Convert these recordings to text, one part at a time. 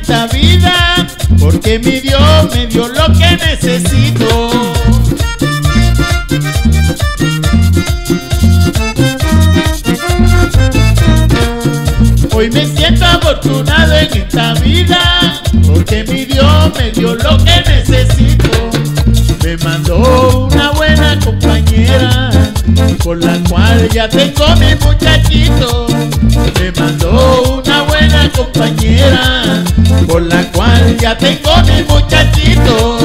esta vida, porque mi Dios me dio lo que necesito. Hoy me siento afortunado en esta vida, porque mi Dios me dio lo que necesito. Me mandó una buena compañera, con la cual ya tengo mi muchachito. Me mandó una compañera, con la cual ya tengo mi muchachito.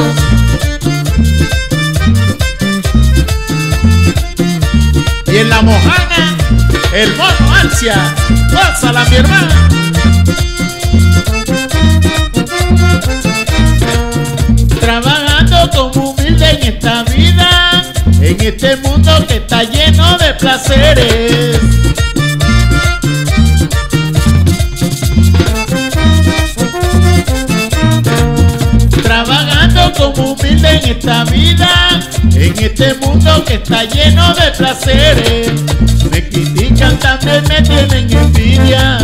Y en la mojana, el mono ansia, pásala mi hermana. Trabajando como humilde en esta vida, en este mundo que está lleno de placeres. En esta vida, en este mundo que está lleno de placeres. Me critican, también me tienen envidia,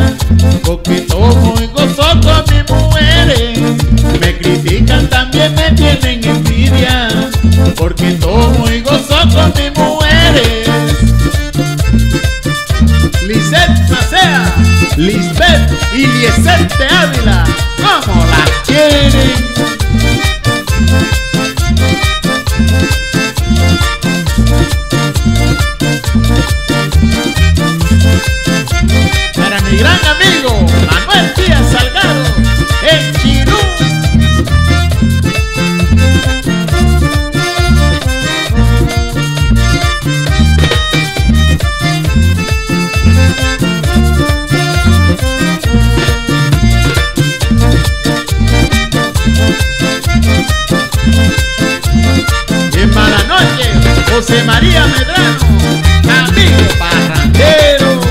porque tomo y gozo con mis mujeres. Me critican, también me tienen envidia, porque tomo y gozo con mis mujeres. Lisette Macea, Lisbeth y Liesette de Ávila, ¿cómo la quieren? José María Medrano, amigo parrandero.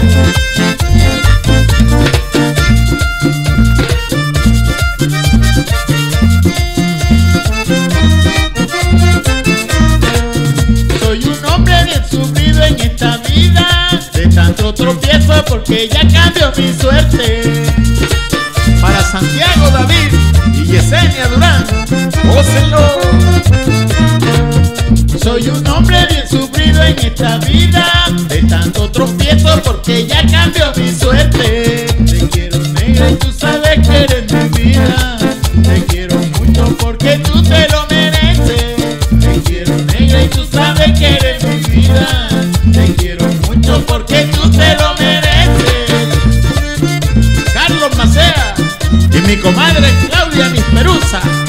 Soy un hombre bien sufrido en esta vida, de tanto tropiezo porque ya cambió mi suerte. Para Santiago David y Yesenia Durán, gócenlo. Esta vida, de tanto tropiezo porque ya cambió mi suerte. Te quiero negra y tú sabes que eres mi vida. Te quiero mucho porque tú te lo mereces. Te quiero negra y tú sabes que eres mi vida. Te quiero mucho porque tú te lo mereces. Carlos Macea y mi comadre Claudia Misperusa, ¿cómo se